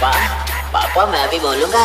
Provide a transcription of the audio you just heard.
पापा पापा मैं अभी बोलूँगा।